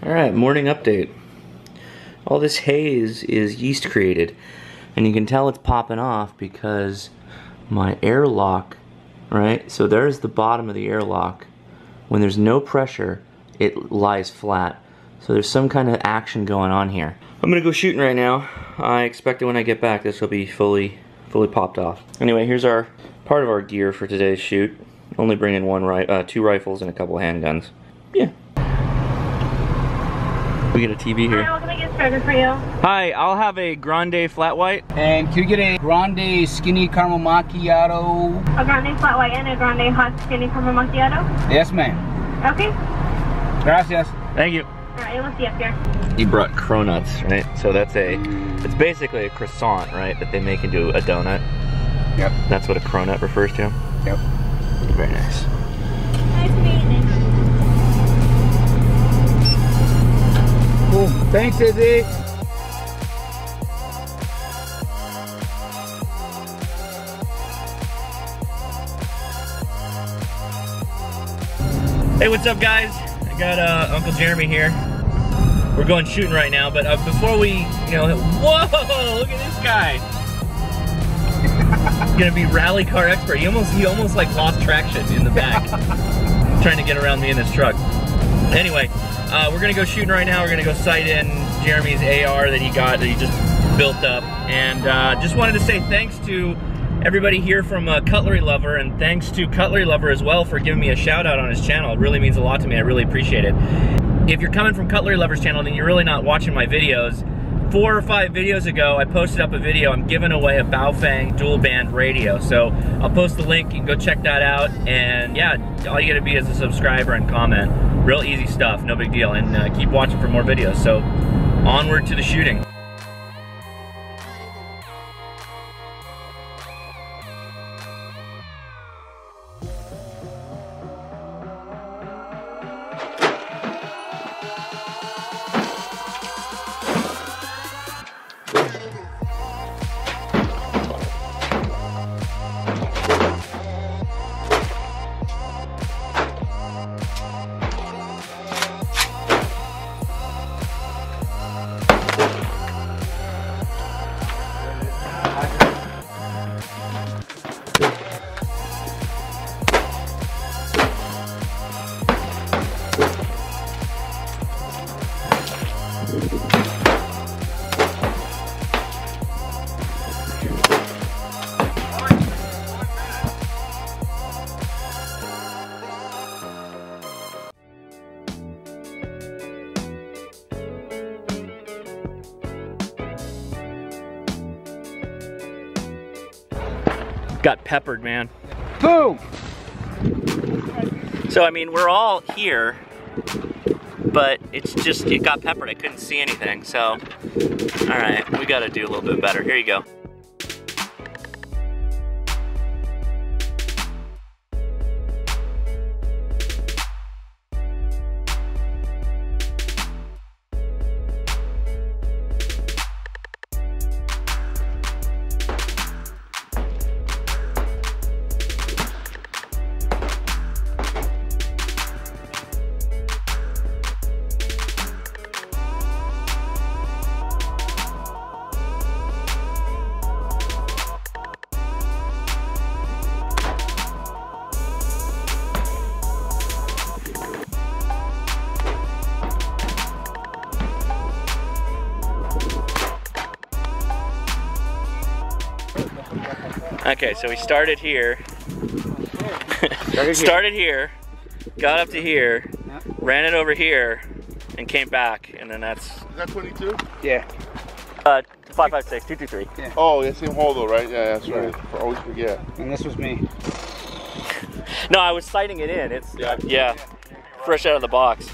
All right, morning update. All this haze is yeast created, and you can tell it's popping off because my airlock, right? So there's the bottom of the airlock. When there's no pressure, it lies flat. So there's some kind of action going on here. I'm gonna go shooting right now. I expect that when I get back, this will be fully, fully popped off. Anyway, here's our part of our gear for today's shoot. Only bringing one uh, two rifles and a couple handguns. Yeah. We get a TV here. Hi, what can I get started for you? Hi, I'll have a grande flat white. And can you get a grande skinny caramel macchiato? A grande flat white and a grande hot skinny caramel macchiato? Yes, ma'am. Okay. Gracias. Thank you. Alright, let's see up here. He brought cronuts, right? So that's a, it's basically a croissant, right? That they make into a donut. Yep. That's what a cronut refers to. Yep. Very nice. Nice Thanks, Izzy. Hey, what's up, guys? I got uh, Uncle Jeremy here. We're going shooting right now, but uh, before we, you know, whoa! Look at this guy. He's gonna be rally car expert. He almost, he almost like lost traction in the back, trying to get around me in this truck. Anyway, uh, we're gonna go shooting right now. We're gonna go sight in Jeremy's AR that he got that he just built up, and uh, just wanted to say thanks to everybody here from uh, Cutlery Lover, and thanks to Cutlery Lover as well for giving me a shout out on his channel. It really means a lot to me. I really appreciate it. If you're coming from Cutlery Lover's channel, then you're really not watching my videos. Four or five videos ago, I posted up a video. I'm giving away a Baofeng dual band radio. So I'll post the link. You can go check that out. And yeah, all you gotta be is a subscriber and comment. Real easy stuff, no big deal. And uh, keep watching for more videos. So onward to the shooting. Got peppered, man. Boom. So I mean, we're all here, but it's just, it got peppered. I couldn't see anything. So, all right, we got to do a little bit better. Here you go. Okay, so we started here. started here, got up to here, ran it over here, and came back, and then that's Is that 22? Yeah. uh, 556, 223. Oh, yeah, same hole though, right? Yeah, that's right. I always forget. And this was me. No, I was sighting it in. It's, Yeah. yeah, fresh out of the box.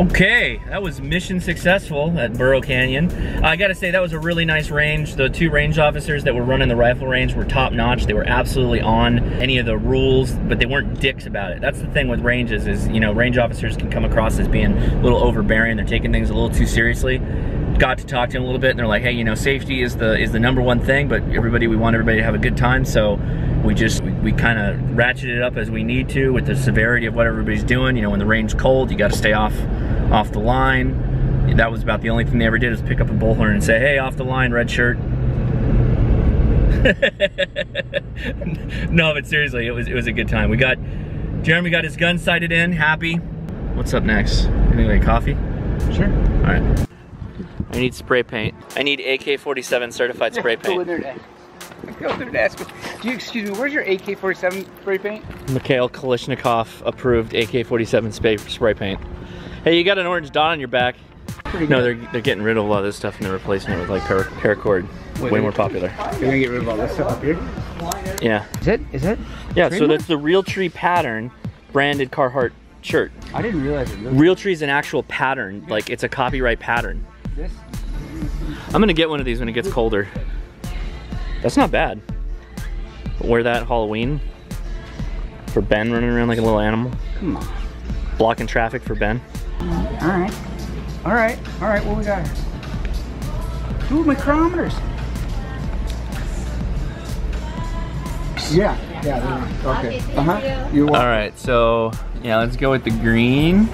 Okay, that was mission successful at Burro Canyon. I gotta say, that was a really nice range. The two range officers that were running the rifle range were top notch. They were absolutely on any of the rules, but they weren't dicks about it. That's the thing with ranges is, you know, range officers can come across as being a little overbearing. They're taking things a little too seriously. got to talk to him a little bit, and they're like, hey, you know, safety is the is the number one thing, but everybody, we want everybody to have a good time, so we just we, we kind of ratchet it up as we need to with the severity of what everybody's doing. You know, when the rain's cold, you got to stay off off the line. That was about the only thing they ever did is pick up a bullhorn and say, hey, off the line, red shirt. no, but seriously, it was it was a good time. We got Jeremy got his gun sighted in, happy. What's up next? Anyway, coffee? Sure. All right. I need spray paint. I need AK-47 certified spray paint. Go in paint. there and Go in there and ask me. Do you, excuse me, where's your AK-47 spray paint? Mikhail Kalashnikov approved AK-47 spray, spray paint. Hey, you got an orange dot on your back. Pretty No, good. they're, they're getting rid of a lot of this stuff and they're replacing it with like par paracord. Wait, Way more popular. You're gonna get rid of all this stuff up here? Yeah. Is that, is that? Yeah, so that's the Realtree pattern branded Carhartt shirt. I didn't realize it. Realtree's an actual pattern, like it's a copyright pattern. this, I'm gonna get one of these when it gets colder. That's not bad. Wear that Halloween for Ben running around like a little animal, come on. blocking traffic for Ben. All right. All right. All right. What we got here? Ooh, micrometers. Yeah, yeah, okay. Uh-huh. You're All welcome. right, so yeah, let's go with the green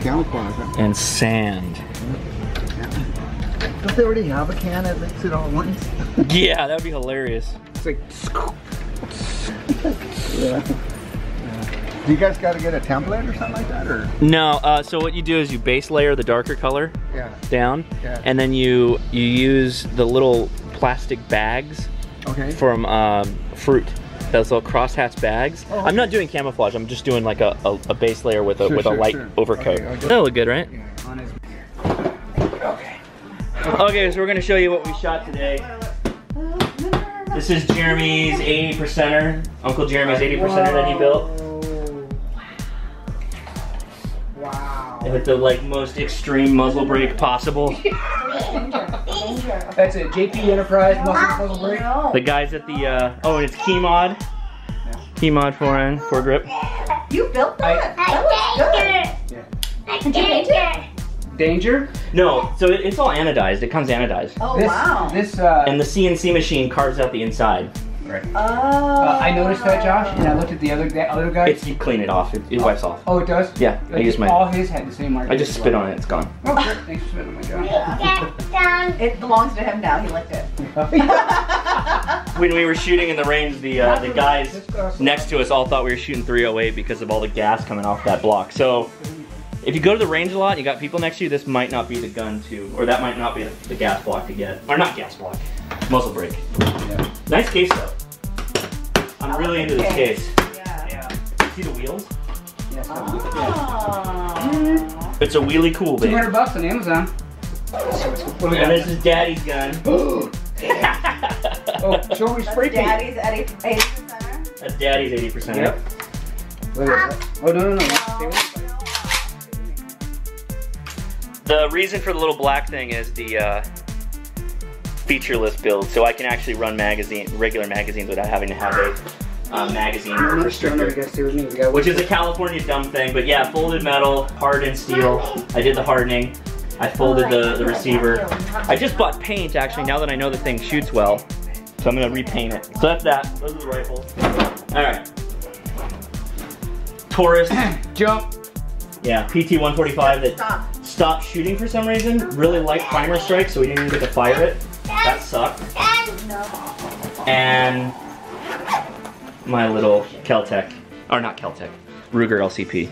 Camouflage, and sand. Don't they already have a can that makes it all once? Yeah, that'd be hilarious. It's like, Yeah. Do you guys got to get a template or something like that, or? No, uh, so what you do is you base layer the darker color Yeah. down, Yeah. and then you you use the little plastic bags Okay. from um, fruit. Those little crosshatch bags. Oh, I'm not doing camouflage. I'm just doing like a, a, a base layer with a Sure, with a light sure. overcoat. Okay, That'll look good, right? his, Okay, so we're gonna show you what we shot today. This is Jeremy's 80 percenter. Uncle Jeremy's 80 percenter that he built. Wow. With the like most extreme muzzle brake possible. that's it. JP Enterprise muzzle, muzzle brake. The guys at the uh, oh, and it's Keymod. Keymod forend for grip. You built that? that was good. Did you paint it? Danger. No, so it, it's all anodized. It comes anodized. Oh, this, wow. This, uh, And the CNC machine carves out the inside. Right. oh. Uh, I noticed that, Josh, and I looked at the other guy, other guy. It's you clean it off. It, it wipes off. oh, it does. Yeah, I use my. All his had the same mark. I just spit on it. It's gone. Oh, great. Thanks for spitting on my Josh. It belongs to him now. He licked it. When we were shooting in the range, the uh, the guys next to us all thought we were shooting 308 because of all the gas coming off that block. So if you go to the range a lot and you got people next to you, this might not be the gun to, or that might not be the, the gas block to get. Or not gas block, muzzle brake. Yeah. Nice case though. I'm really into this case. Yeah. See the wheels? Yeah, Oh. Mm-hmm. It's a wheelie cool, babe. 200 bucks on Amazon. What do And got? this is daddy's gun. Oh, show me spray paint. Daddy's 80 percent. That's daddy's 80%. Yep. Look at that. Oh, no, no, no. Stay with me. The reason for the little black thing is the uh, featureless build, so I can actually run magazine, regular magazines without having to have a uh, magazine restrictor. Which is a California dumb thing, but yeah, folded metal, hardened steel. I did the hardening. I folded the, the receiver. I just bought paint actually now that I know the thing shoots well. So I'm gonna repaint it. So that's that. Those are the rifles. Alright. Taurus. jump. Yeah, PT-145 that Stop. stopped shooting for some reason. Really liked primer strike, so we didn't even get to fire it. That sucked. And my little Keltec, or not Keltec, Ruger LCP.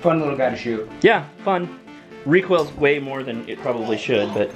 Fun little guy to shoot. Yeah, fun. Recoils way more than it probably should, but.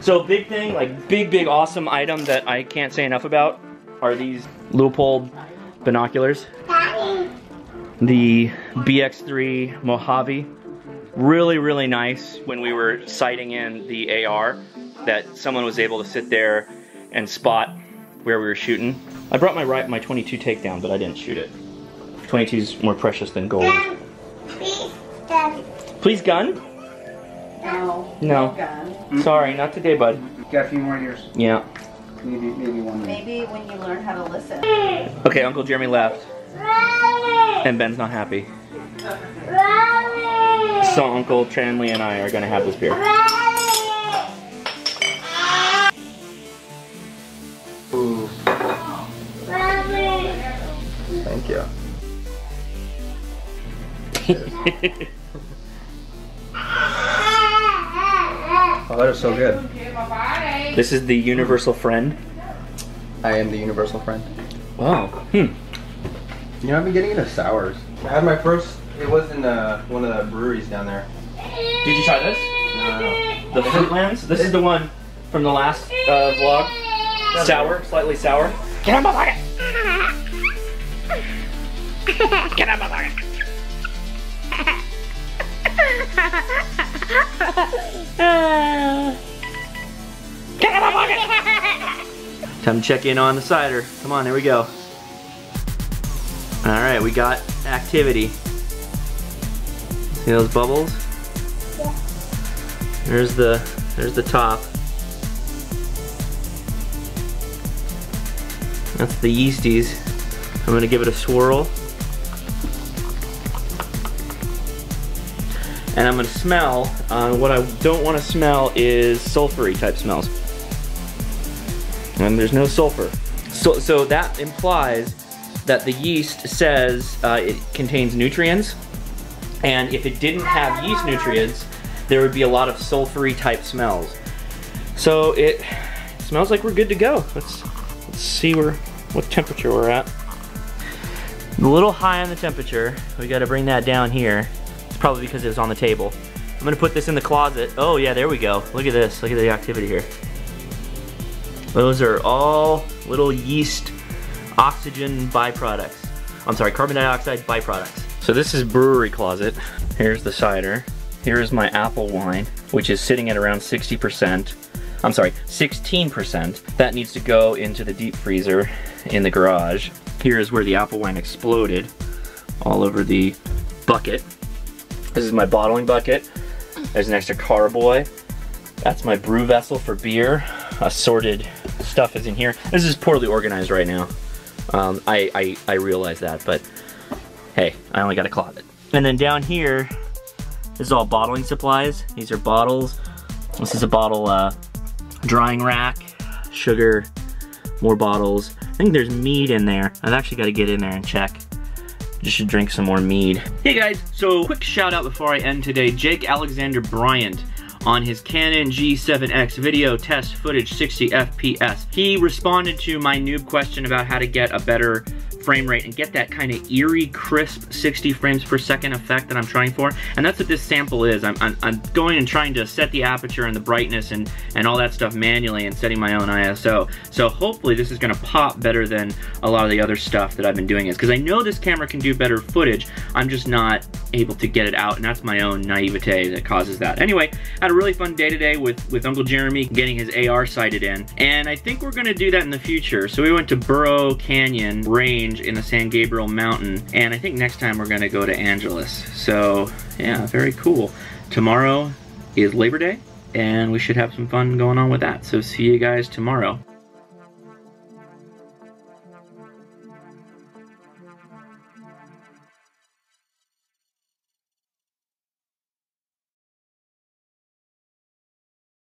So big thing, like big, big, awesome item that I can't say enough about are these Leupold binoculars. The BX3 Mojave. Really, really nice when we were sighting in the AR that someone was able to sit there and spot where we were shooting. I brought my right my 22 takedown, but I didn't shoot it. 22 is more precious than gold. Please, gun? No. No. Gun. Mm-hmm. Sorry, not today, bud. Got a few more years. Yeah. Maybe, maybe one more. Maybe when you learn how to listen. Okay, Uncle Jeremy left, and Ben's not happy. So Uncle Tranley and I are gonna have this beer. Thank Oh, that is so good. This is the universal friend. I am the universal friend. Wow. Hmm. You know, I've been getting into sours. I had my first. It was in uh, one of the breweries down there. Did you try this? No, no. The Fruitlands? This is the one from the last uh, vlog. Sour, slightly sour. Get out of my pocket! Get out of my pocket! Time to check in on the cider. Come on, there we go. All right, we got activity. See those bubbles? Yeah. There's the there's the top. That's the yeasties. I'm gonna give it a swirl. And I'm gonna smell. Uh, what I don't want to smell is sulfury type smells. And there's no sulfur. So, so that implies that the yeast says uh, it contains nutrients. And if it didn't have yeast nutrients, there would be a lot of sulfury type smells. So it smells like we're good to go. Let's let's see where what temperature we're at. A little high on the temperature. We got to bring that down here. It's probably because it was on the table. I'm gonna put this in the closet. Oh yeah, there we go. Look at this. Look at the activity here. Those are all little yeast oxygen byproducts. I'm sorry, carbon dioxide byproducts. So this is brewery closet. Here's the cider. Here's my apple wine, which is sitting at around 60%. I'm sorry, 16%. That needs to go into the deep freezer in the garage. Here's where the apple wine exploded all over the bucket. This is my bottling bucket. There's an extra carboy. That's my brew vessel for beer. Assorted stuff is in here. This is poorly organized right now. Um, I, I, I realize that, but hey, I only got a closet. And then down here, this is all bottling supplies. These are bottles. This is a bottle uh, drying rack, sugar, more bottles. I think there's mead in there. I've actually got to get in there and check. Just should drink some more mead. Hey guys, so quick shout out before I end today. Jake Alexander Bryant on his Canon G7X video test footage 60 FPS. He responded to my noob question about how to get a better frame rate and get that kind of eerie, crisp 60 frames per second effect that I'm trying for. And that's what this sample is. I'm, I'm, I'm going and trying to set the aperture and the brightness and, and all that stuff manually and setting my own ISO. So hopefully this is gonna pop better than a lot of the other stuff that I've been doing is because I know this camera can do better footage. I'm just not able to get it out and that's my own naivete that causes that. Anyway, had a really fun day today with, with Uncle Jeremy getting his AR sighted in. And I think we're gonna do that in the future. So we went to Burro Canyon Range in the San Gabriel Mountain. And I think next time we're gonna go to Angeles. So yeah, very cool. Tomorrow is Labor Day and we should have some fun going on with that. So see you guys tomorrow.